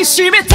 きしめ